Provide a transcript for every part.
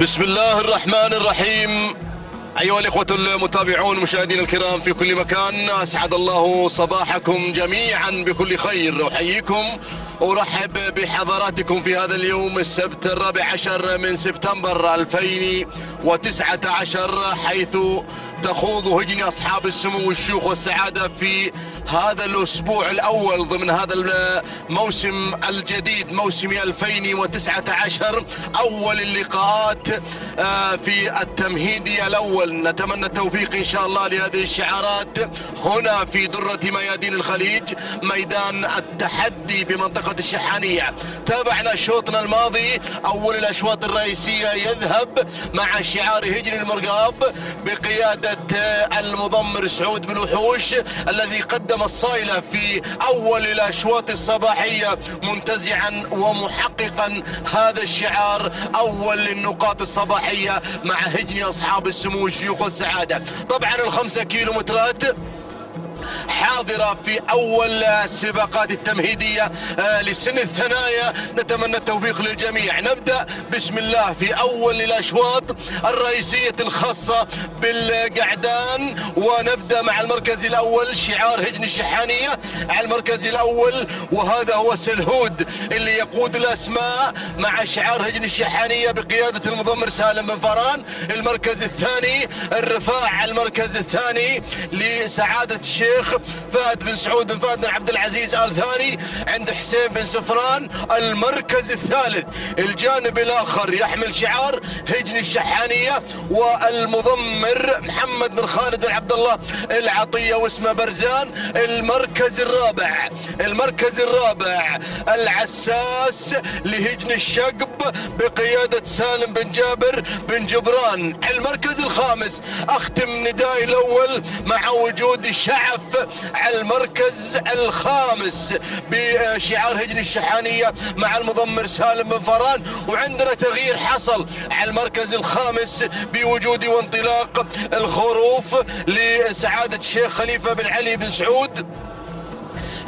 بسم الله الرحمن الرحيم. أيها الإخوة المتابعون مشاهدينا الكرام في كل مكان أسعد الله صباحكم جميعا بكل خير. أحييكم أرحب بحضراتكم في هذا اليوم السبت الرابع عشر من سبتمبر 2019 حيث تخوض هجن أصحاب السمو والشيوخ والسعادة في هذا الأسبوع الأول ضمن هذا الموسم الجديد موسم 2019 أول اللقاءات آه، في التمهيدي الأول. نتمنى التوفيق إن شاء الله لهذه الشعارات. هنا في درة ميادين الخليج ميدان التحدي بمنطقة الشحانية. تابعنا شوطنا الماضي. أول الأشواط الرئيسية يذهب مع شعار هجن المرقاب بقيادة المضمر سعود بن وحوش الذي قدم الصايلة في أول الأشواط الصباحية منتزعا ومحققا هذا الشعار أول النقاط الصباحية مع هجن أصحاب السمو والشيوخ والسعادة طبعا الخمسة كيلومترات حاضرة في أول السباقات التمهيدية آه، لسن الثنايا. نتمنى التوفيق للجميع. نبدأ بسم الله في أول الأشواط الرئيسية الخاصة بالقعدان. ونبدأ مع المركز الأول شعار هجن الشحانية. على المركز الأول وهذا هو سلهود اللي يقود الأسماء مع شعار هجن الشحانية بقيادة المضمر سالم بن فران. المركز الثاني الرفاع المركز الثاني لسعادة الشيخ فهد بن سعود بن فهد بن عبد العزيز آل ثاني عند حسين بن سفران المركز الثالث. الجانب الآخر يحمل شعار هجن الشحانية والمضمر محمد بن خالد بن عبد الله العطية واسمه برزان. المركز الرابع المركز الرابع العساس لهجن الشقب بقيادة سالم بن جابر بن جبران. المركز الخامس أختم ندائي الأول مع وجود شعف على المركز الخامس بشعار هجن الشحانية مع المضمر سالم بن فران. وعندنا تغيير حصل على المركز الخامس بوجود وانطلاق الخروف لسعادة الشيخ خليفة بن علي بن سعود.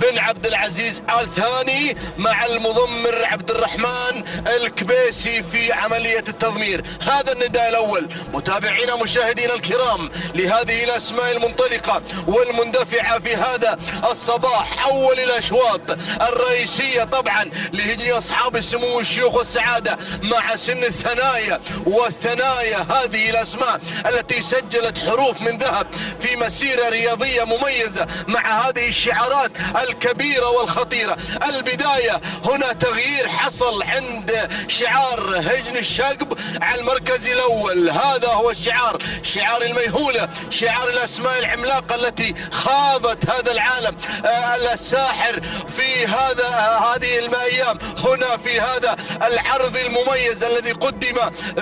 بن عبد العزيز آل ثاني مع المضمر عبد الرحمن الكبيسي في عملية التضمير. هذا النداء الأول. متابعينا مشاهدينا الكرام لهذه الأسماء المنطلقة والمندفعة في هذا الصباح أول الأشواط الرئيسية طبعا لهجن أصحاب السمو والشيوخ والسعادة مع سن الثنايا والثنايا. هذه الأسماء التي سجلت حروف من ذهب في مسيرة رياضية مميزة مع هذه الشعارات الكبيرة والخطيرة. البداية هنا تغيير حصل عند شعار هجن الشقب على المركز الأول. هذا هو الشعار شعار الميهولة شعار الأسماء العملاقة التي خاضت هذا العالم. آه، الساحر في هذا هذه الأيام هنا في هذا العرض المميز الذي قدم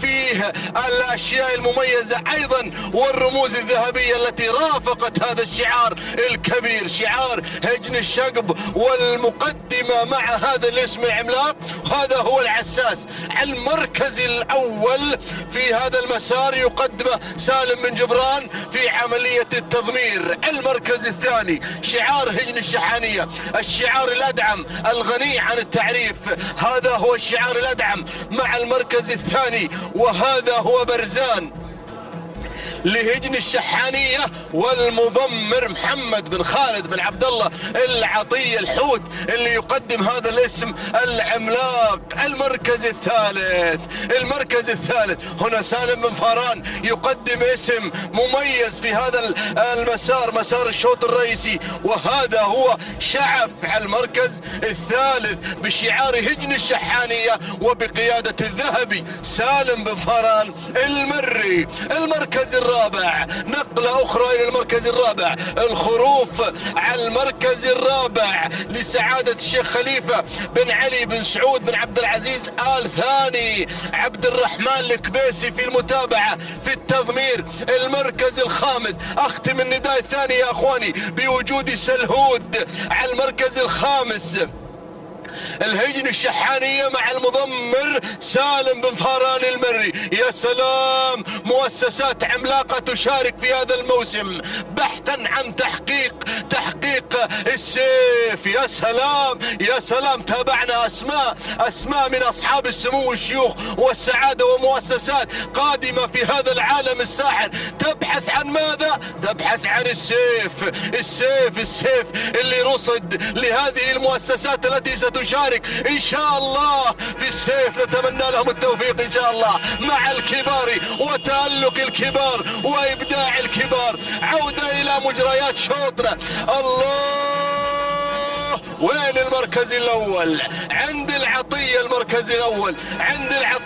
فيه الأشياء المميزة أيضا والرموز الذهبية التي رافقت هذا الشعار الكبير شعار هجن الشقب والمقدمة مع هذا الاسم العملاق. هذا هو العساس المركز الأول في هذا المسار يقدمه سالم بن جبران في عملية التضمير. المركز الثاني شعار هجن الشحانية الشعار الأدعم الغني عن التعريف. هذا هو الشعار الأدعم مع المركز الثاني وهذا هو برزان. لهجن الشحانية والمضمر محمد بن خالد بن عبد الله العطية الحوت اللي يقدم هذا الاسم العملاق المركز الثالث المركز الثالث. هنا سالم بن فاران يقدم اسم مميز في هذا المسار مسار الشوط الرئيسي. وهذا هو شعف على المركز الثالث بشعار هجن الشحانية وبقيادة الذهبي سالم بن فاران المري. المركز الرئيسي الرابع. نقلة أخرى إلى المركز الرابع. الخروف على المركز الرابع لسعادة الشيخ خليفة بن علي بن سعود بن عبد العزيز آل ثاني. عبد الرحمن الكبيسي في المتابعة في التضمير. المركز الخامس. أختم النداء الثاني يا أخواني بوجود سلهود على المركز الخامس. الهجن الشحانية مع المضمر سالم بن فاران المري. يا سلام مؤسسات عملاقة تشارك في هذا الموسم بحثا عن تحقيق تحقيق السيف. يا سلام يا سلام تابعنا أسماء أسماء من أصحاب السمو والشيوخ والسعادة ومؤسسات قادمة في هذا العالم الساحر. تبحث عن ماذا؟ تبحث عن السيف. السيف السيف اللي رصد لهذه المؤسسات التي ستشارك إن شاء الله في السيف. نتمنى لهم التوفيق إن شاء الله مع الكبار وتألق الكبار وإبداع الكبار. عودة إلى مجريات شوطنا. الله! وين المركز الأول؟ عند العطية المركز الأول. عند العطية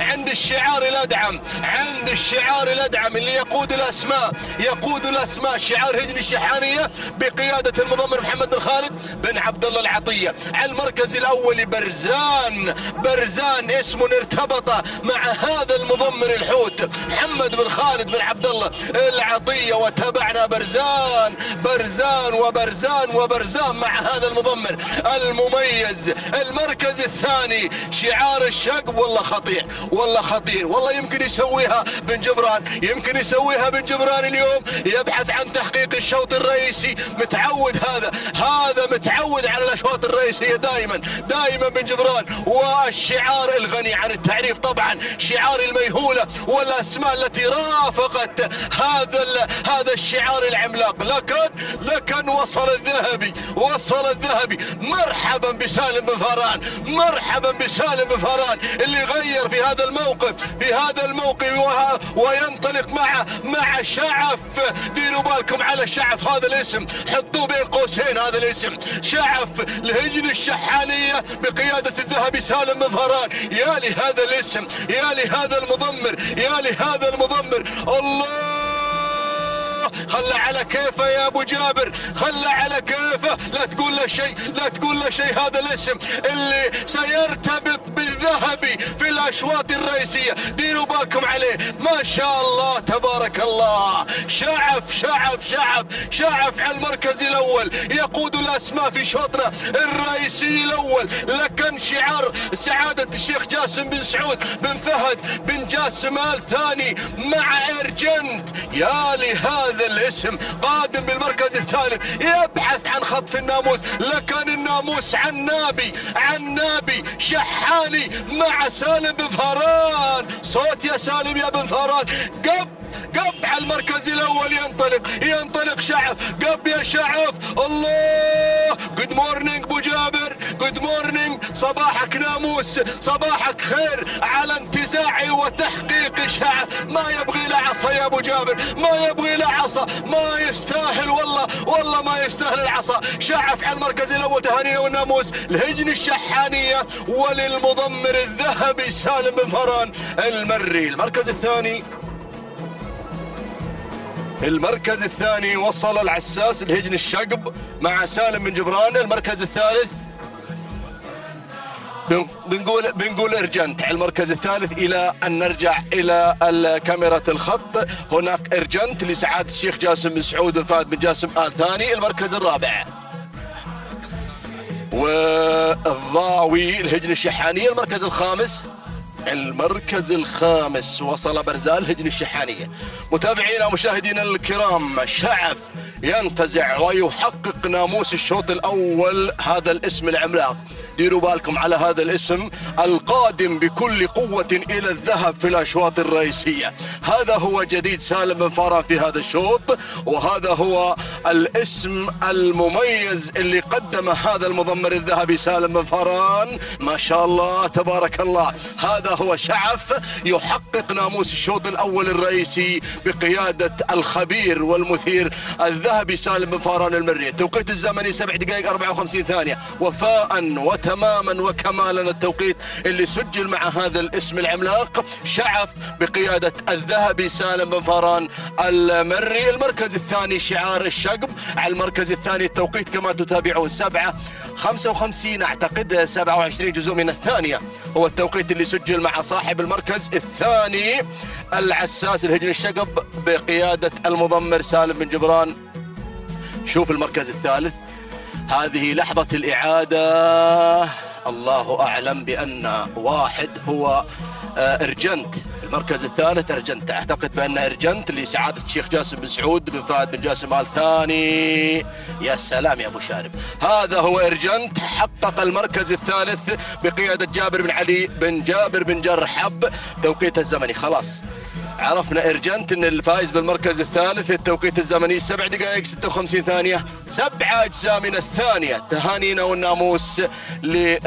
عند الشعار الأدعم عند الشعار الأدعم اللي يقود الأسماء يقود الأسماء شعار هجن الشحانية بقيادة المضمر محمد بن خالد بن عبد الله العطية. المركز الأول برزان برزان اسم ارتبط مع هذا المضمر الحوت محمد بن خالد بن عبد الله العطية وتابعنا برزان برزان وبرزان وبرزان مع هذا المضمر المميز. المركز الثاني شعار الشقب والله خطير والله خطير. والله يمكن يسويها بن جبران يمكن يسويها بن جبران اليوم. يبحث عن تحقيق الشوط الرئيسي. متعود هذا هذا متعود على الأشواط الرئيسية دائما دائما بن جبران. والشعار الغني عن التعريف طبعا شعار الميهولة والأسماء التي رافقت هذا هذا الشعار العملاق. لكن لكن وصل الذهبي وصل الذهبي الذهبي. مرحبا بسالم بن فاران مرحبا بسالم بن فاران اللي غير في هذا الموقف في هذا الموقف وينطلق مع مع شعف. ديروا بالكم على شعف هذا الاسم. حطوه بين قوسين هذا الاسم. شعف الهجن الشحانية بقيادة الذهبي سالم فاران يا لهذا الاسم يا لهذا المضمر يا لهذا المضمر. الله! خلى على كيفه يا ابو جابر خلى على كيفه. لا تقول له شيء لا تقول له شيء هذا الاسم اللي سيرتبط بالذهبي في الأشواط الرئيسية. ديروا بالكم عليه. ما شاء الله تبارك الله. شعف شعف شعف شعف على المركز الأول. يقود الأسماء في شوطنا الرئيسي الأول. لكن شعار سعادة الشيخ جاسم بن سعود بن فهد بن جاسم آل ثاني مع إرجنت. يا لهذا الاسم قادم بالمركز الثالث يبحث عن خطف الناموس. لكن الناموس عن نابي عن نابي شحاني مع سالم بن فاران. صوت يا سالم يا بن فاران. قب قب على المركز الأول ينطلق ينطلق شعف. قب يا شعف. الله! صباحك ناموس صباحك خير على انتزاعي وتحقيق شعف ما يبغي له عصا يا أبو جابر ما يبغي له عصا ما يستاهل والله والله ما يستاهل العصا. شعف على المركز الأول تهانينا والناموس الهجن الشحانية وللمضمر الذهبي سالم بن فران المري. المركز الثاني المركز الثاني وصل العساس الهجن الشقب مع سالم بن جبران. المركز الثالث بنقول بنقول ارجنت على المركز الثالث إلى أن نرجع إلى كاميرا الخط. هناك إرجنت لسعادة الشيخ جاسم بن سعود بن فهد بن جاسم آل ثاني. المركز الرابع. والضاوي الهجن الشحانيه المركز الخامس. المركز الخامس. وصل برزال هجن الشحانية متابعينا ومشاهدينا الكرام شعب ينتزع ويحقق ناموس الشوط الأول. هذا الاسم العملاق. ديروا بالكم على هذا الاسم القادم بكل قوة إلى الذهب في الأشواط الرئيسية. هذا هو جديد سالم بن فاران في هذا الشوط وهذا هو الاسم المميز اللي قدم هذا المضمر الذهبي سالم بن فاران. ما شاء الله تبارك الله. هذا هو شعف يحقق ناموس الشوط الأول الرئيسي بقيادة الخبير والمثير الذهبي سالم بن فاران المري. التوقيت الزمني 7 دقائق 54 ثانية. وفاء وت تماما وكمالا التوقيت اللي سجل مع هذا الاسم العملاق شعف بقيادة الذهبي سالم بن فاران المري. المركز الثاني شعار الشقب. على المركز الثاني التوقيت كما تتابعون سبعة 55 أعتقد 27 جزء من الثانية. هو التوقيت اللي سجل مع صاحب المركز الثاني العساس الهجري الشقب بقيادة المضمر سالم بن جبران. شوف المركز الثالث. هذه لحظة الإعادة. الله أعلم بأن واحد هو آه، إرجنت. المركز الثالث إرجنت. أعتقد بأن إرجنت لسعادة الشيخ جاسم بن سعود بن فهد بن جاسم آل ثاني. يا سلام يا أبو شارب. هذا هو إرجنت. حقق المركز الثالث بقيادة جابر بن علي بن جابر بن جرحب. توقيت الزمني. خلاص. عرفنا إرجنت إن الفائز بالمركز الثالث التوقيت الزمني 7 دقائق 56 ثانية سبعة أجزاء من الثانية تهانينا والناموس ل